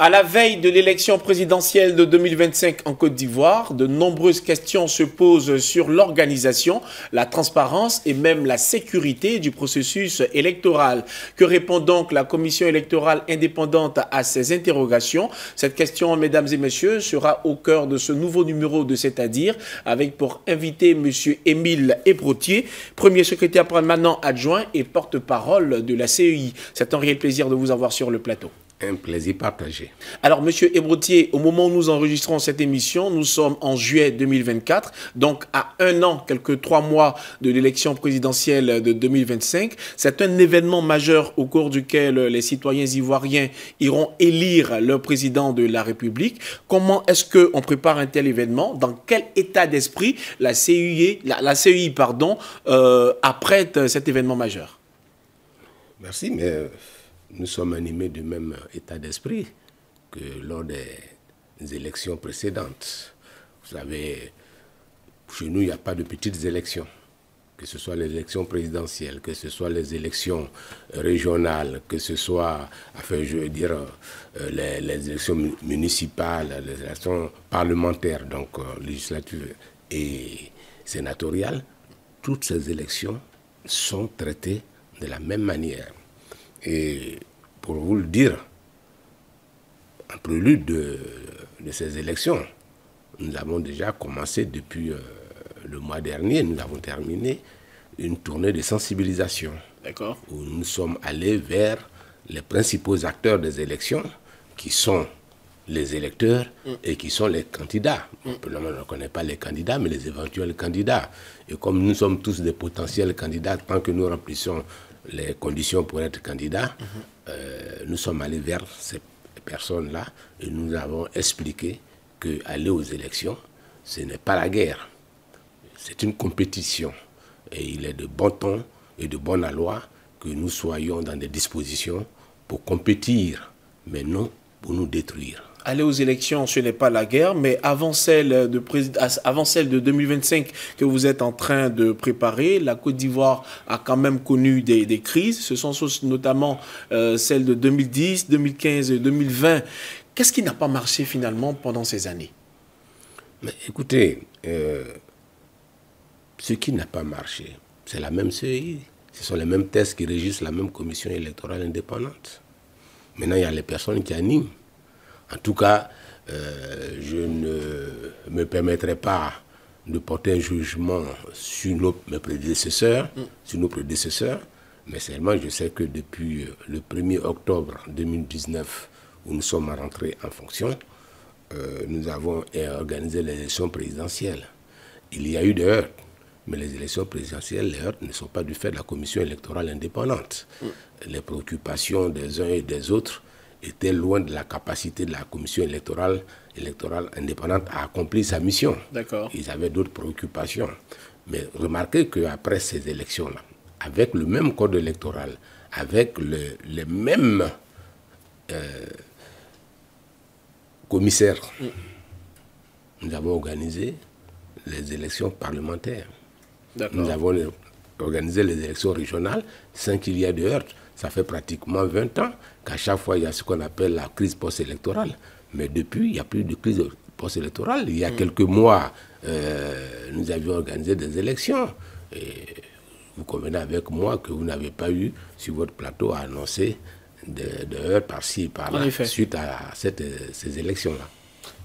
À la veille de l'élection présidentielle de 2025 en Côte d'Ivoire, de nombreuses questions se posent sur l'organisation, la transparence et même la sécurité du processus électoral. Que répond donc la commission électorale indépendante à ces interrogations? Cette question, mesdames et messieurs, sera au cœur de ce nouveau numéro de C'est-à-dire, avec pour invité M. Émile Ébrotier, premier secrétaire permanent adjoint et porte-parole de la CEI. C'est un réel plaisir de vous avoir sur le plateau un plaisir partagé. Alors, Monsieur Ébrotier, au moment où nous enregistrons cette émission, nous sommes en juillet 2024, donc à un an, quelques trois mois de l'élection présidentielle de 2025. C'est un événement majeur au cours duquel les citoyens ivoiriens iront élire leur président de la République. Comment est-ce qu'on prépare un tel événement? Dans quel état d'esprit la CUI, la, CEI pardon, euh, apprête cet événement majeur? Merci, mais nous sommes animés du même état d'esprit que lors des élections précédentes. Vous savez, chez nous, il n'y a pas de petites élections. Que ce soit les élections présidentielles, que ce soit les élections régionales, que ce soit, enfin, je veux dire, euh, les, élections municipales, les élections parlementaires, donc euh, législatives et sénatoriales, toutes ces élections sont traitées de la même manière. Et pour vous le dire, en prélude de, ces élections, nous avons déjà commencé depuis euh, le mois dernier, nous avons terminé une tournée de sensibilisation. D'accord. Où nous sommes allés vers les principaux acteurs des élections, qui sont les électeurs mm. et qui sont les candidats. Mm. On ne connaît pas les candidats, mais les éventuels candidats. Et comme nous sommes tous des potentiels candidats, tant que nous remplissons les conditions pour être candidat, euh, nous sommes allés vers ces personnes-là et nous avons expliqué que aller aux élections, ce n'est pas la guerre, c'est une compétition. Et il est de bon ton et de bonne loi que nous soyons dans des dispositions pour compétir, mais non pour nous détruire aller aux élections, ce n'est pas la guerre, mais avant celle, de avant celle de 2025 que vous êtes en train de préparer, la Côte d'Ivoire a quand même connu des, crises. Ce sont notamment euh, celles de 2010, 2015 et 2020. Qu'est-ce qui n'a pas marché finalement pendant ces années? Mais Écoutez, euh, ce qui n'a pas marché, c'est la même CEI. Ce sont les mêmes tests qui régissent la même commission électorale indépendante. Maintenant, il y a les personnes qui animent. En tout cas, euh, je ne me permettrai pas de porter un jugement sur nos, mes prédécesseurs, mm. sur nos prédécesseurs, mais seulement je sais que depuis le 1er octobre 2019, où nous sommes rentrés en fonction, euh, nous avons organisé les élections présidentielles. Il y a eu des heurts, mais les élections présidentielles, les heurts ne sont pas du fait de la commission électorale indépendante. Mm. Les préoccupations des uns et des autres était loin de la capacité de la commission électorale, électorale indépendante à accomplir sa mission. D'accord. Ils avaient d'autres préoccupations. Mais remarquez qu'après ces élections-là, avec le même code électoral, avec le, les mêmes euh, commissaires, mm. nous avons organisé les élections parlementaires. Nous avons organisé les élections régionales sans qu'il y ait de heurts. Ça fait pratiquement 20 ans qu'à chaque fois, il y a ce qu'on appelle la crise post-électorale. Mais depuis, il n'y a plus de crise post-électorale. Il y a mm. quelques mois, euh, nous avions organisé des élections. Et vous convenez avec moi que vous n'avez pas eu sur votre plateau à annoncer de, heures par-ci, par-là, suite à ces élections-là.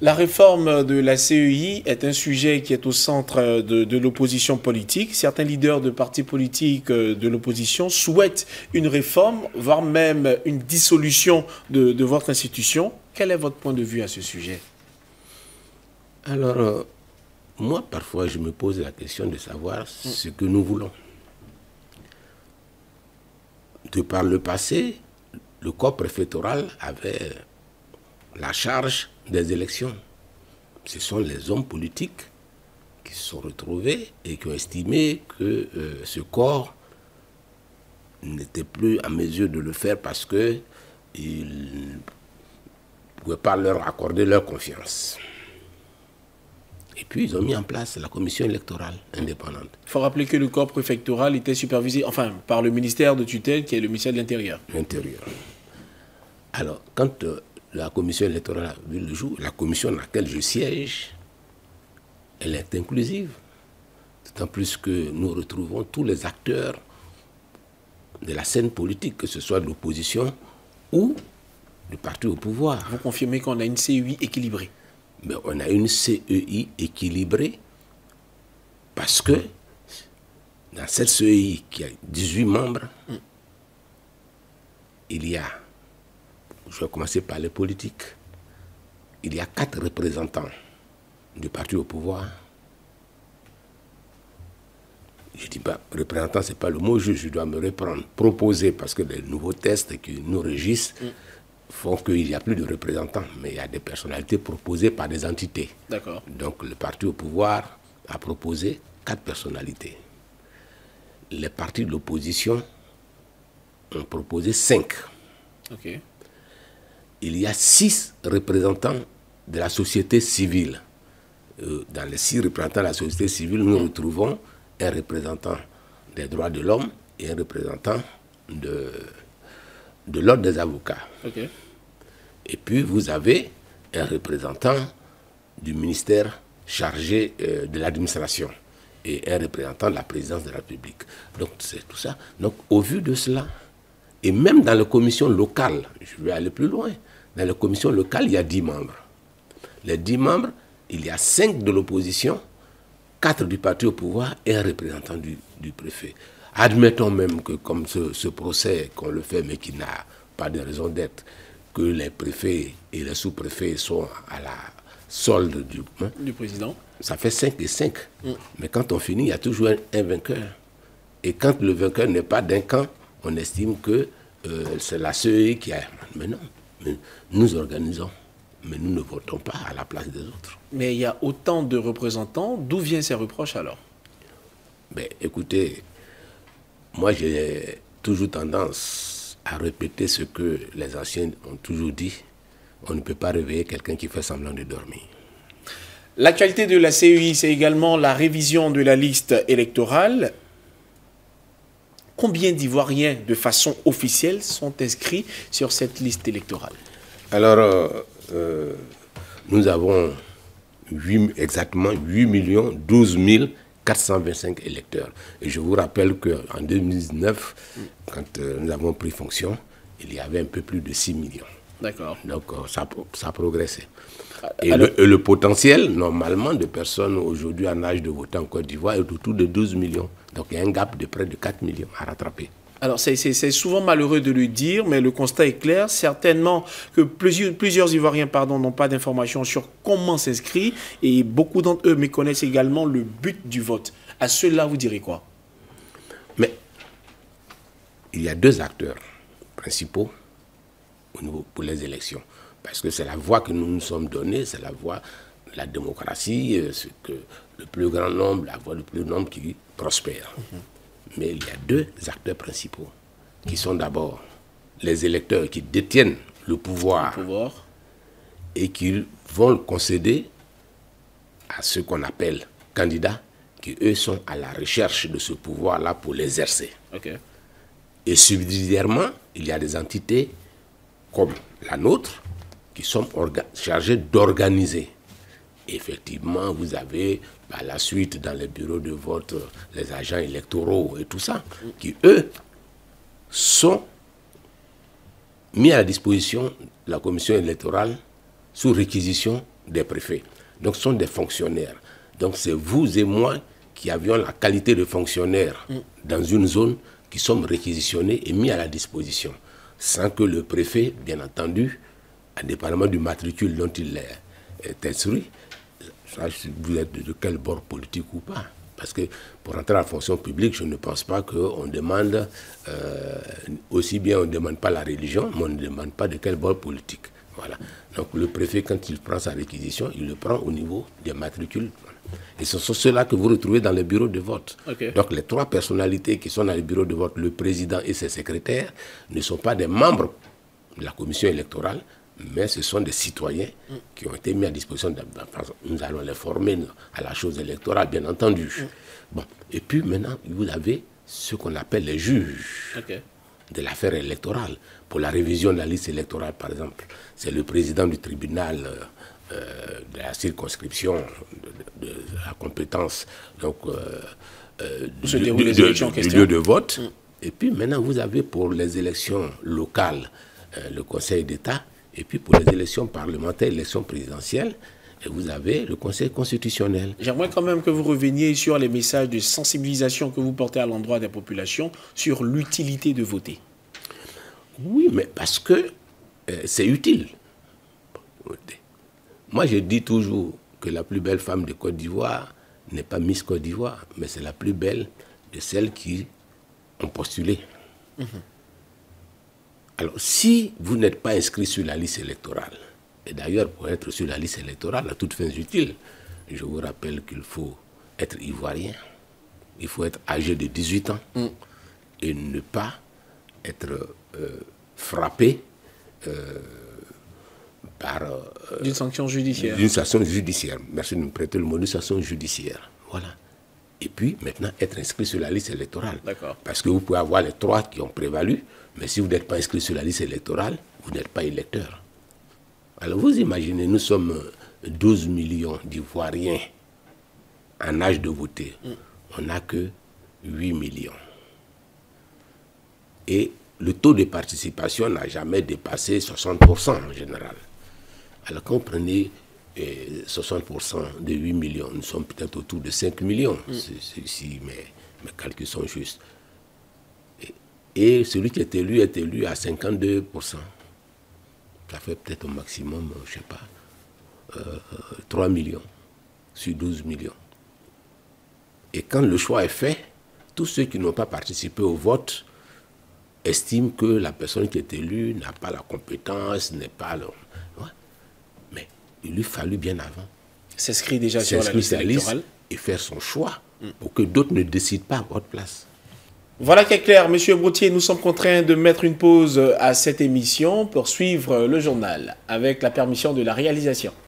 La réforme de la CEI est un sujet qui est au centre de, l'opposition politique. Certains leaders de partis politiques euh, de l'opposition souhaitent une réforme, voire même une dissolution de, votre institution. Quel est votre point de vue à ce sujet? Alors, euh, moi, parfois, je me pose la question de savoir ce que nous voulons. De par le passé, le corps préfectoral avait la charge des élections. Ce sont les hommes politiques qui se sont retrouvés et qui ont estimé que euh, ce corps n'était plus en mesure de le faire parce qu'ils ne pouvaient pas leur accorder leur confiance. Et puis ils ont mis en place la commission électorale indépendante. Il faut rappeler que le corps préfectoral était supervisé, enfin, par le ministère de tutelle qui est le ministère de l'Intérieur. L'Intérieur. Alors, quand euh, la commission électorale a vu le jour, la commission dans laquelle je siège, elle est inclusive. D'autant plus que nous retrouvons tous les acteurs de la scène politique, que ce soit de l'opposition ou du parti au pouvoir. Vous confirmez qu'on a une CEI équilibrée? Mais on a une CEI équilibrée parce que dans cette CEI qui a 18 membres, il y a, je vais commencer par les politiques, il y a quatre représentants du parti au pouvoir. Je ne dis pas représentant, ce n'est pas le mot juste, je dois me reprendre. Proposer, parce que les nouveaux tests qui nous régissent font qu'il n'y a plus de représentants, mais il y a des personnalités proposées par des entités. D'accord. Donc le parti au pouvoir a proposé quatre personnalités. Les partis de l'opposition ont proposé cinq. Ok. Il y a six représentants de la société civile. Euh, dans les six représentants de la société civile, nous retrouvons un représentant des droits de l'homme et un représentant de, de l'ordre des avocats. Et puis vous avez un représentant du ministère chargé euh, de l'administration et un représentant de la présidence de la République. Donc c'est tout ça. Donc au vu de cela, et même dans les commissions locales, je vais aller plus loin, dans les commissions locales, il y a 10 membres. Les 10 membres, il y a 5 de l'opposition, 4 du parti au pouvoir et un représentant du, du préfet. Admettons même que comme ce, ce procès qu'on le fait mais qui n'a pas de raison d'être, que les préfets et les sous-préfets sont à la solde du... hein, Du président ça fait 5 et 5. Mais quand on finit, il y a toujours un, un vainqueur. Et quand le vainqueur n'est pas d'un camp, on estime que euh, c'est la CEI qui a... Mais non, mais nous organisons, mais nous ne votons pas à la place des autres. Mais il y a autant de représentants. D'où viennent ces reproches alors? Mais écoutez, moi j'ai toujours tendance à répéter ce que les anciens ont toujours dit. On ne peut pas réveiller quelqu'un qui fait semblant de dormir. L'actualité de la CEI, c'est également la révision de la liste électorale. Combien d'Ivoiriens, de façon officielle, sont inscrits sur cette liste électorale Alors, euh, euh, nous avons exactement 8 millions 12 425 électeurs. Et je vous rappelle qu'en 2019, quand euh, nous avons pris fonction, il y avait un peu plus de 6 millions. D'accord. Donc ça, ça a progressé. Et alors- le, et le potentiel, normalement, de personnes aujourd'hui en âge de voter en Côte d'Ivoire est autour de 12 millions. Donc il y a un gap de près de 4 millions à rattraper. Alors, c'est- souvent malheureux de le dire, mais le constat est clair. Certainement que plusieurs, plusieurs Ivoiriens pardon, n'ont pas d'informations sur comment s'inscrire et beaucoup d'entre eux méconnaissent également le but du vote. À ceux-là, vous direz quoi? Mais il y a deux acteurs principaux au niveau pour les élections. Parce que c'est la voie que nous nous sommes donnée, c'est la voie de la démocratie, euh, c'est que le plus grand nombre, la voie du plus grand nombre qui prospère. Mais il y a deux acteurs principaux, qui sont d'abord les électeurs qui détiennent le pouvoir Pouvoir. et qui vont le concéder à ceux qu'on appelle candidats, qui eux sont à la recherche de ce pouvoir-là pour l'exercer. Et subsidiairement, il y a des entités comme la nôtre qui sont chargées d'organiser. Effectivement, vous avez par la suite dans les bureaux de vote les agents électoraux et tout ça, qui eux sont mis à la disposition de la commission électorale sous réquisition des préfets. Donc ce sont des fonctionnaires. Donc c'est vous et moi qui avions la qualité de fonctionnaire dans une zone qui sommes réquisitionnés et mis à la disposition. Sans que le préfet, bien entendu, indépendamment du matricule dont il est, est instruit, sache vous êtes de, quel bord politique ou pas? Parce que pour entrer à la fonction publique, je ne pense pas qu'on demande, euh, aussi bien on ne demande pas la religion, mais on ne demande pas de quel bord politique. Voilà. Donc le préfet, quand il prend sa réquisition, il le prend au niveau des matricules. Et ce sont ceux-là que vous retrouvez dans les bureaux de vote. Donc les trois personnalités qui sont dans les bureaux de vote, le président et ses secrétaires, ne sont pas des membres de la commission électorale, mais ce sont des citoyens qui ont été mis à disposition. de- nous allons les former à la chose électorale, bien entendu. Bon. Et puis maintenant, vous avez ce qu'on appelle les juges. De l'affaire électorale. Pour la révision de la liste électorale, par exemple, c'est le président du tribunal euh, euh, de la circonscription, de, la compétence donc, du, lieu de vote. Mm. Et puis maintenant, vous avez pour les élections locales le Conseil d'État, et puis pour les élections parlementaires, élections présidentielles, et vous avez le Conseil constitutionnel. J'aimerais quand même que vous reveniez sur les messages de sensibilisation que vous portez à l'endroit des populations sur l'utilité de voter. Oui, mais parce que euh, c'est utile. Moi, je dis toujours que la plus belle femme de Côte d'Ivoire n'est pas Miss Côte d'Ivoire, mais c'est la plus belle de celles qui ont postulé. Mhm. Alors, si vous n'êtes pas inscrit sur la liste électorale, et d'ailleurs, pour être sur la liste électorale, à toutes fins utiles, je vous rappelle qu'il faut être ivoirien, il faut être âgé de 18 ans mm. et ne pas être euh, frappé euh, par... Euh, d'une sanction judiciaire. D'une sanction judiciaire. Merci de me prêter le mot, d'une sanction judiciaire. Voilà. Et puis, maintenant, être inscrit sur la liste électorale. Parce que vous pouvez avoir les trois qui ont prévalu, mais si vous n'êtes pas inscrit sur la liste électorale, vous n'êtes pas électeur. Alors vous imaginez, nous sommes 12 millions d'Ivoiriens en âge de voter. On n'a que 8 millions. Et le taux de participation n'a jamais dépassé 60% en général. Alors quand vous prenez 60% eh, de 8 millions, nous sommes peut-être autour de 5 millions, si mes, mes, calculs sont justes. Et, et celui qui est élu est élu à 52% ça fait peut-être au maximum, je ne sais pas, 3 euh, millions sur 12 millions. Et quand le choix est fait, tous ceux qui n'ont pas participé au vote estiment que la personne qui est élue n'a pas la compétence, n'est pas le... Il lui fallut bien avant. S'inscrire déjà sur la liste électorale. Et faire son choix pour que d'autres ne décident pas à votre place. Voilà qui est clair, Monsieur Broutier, nous sommes contraints de mettre une pause à cette émission pour suivre le journal avec la permission de la réalisation.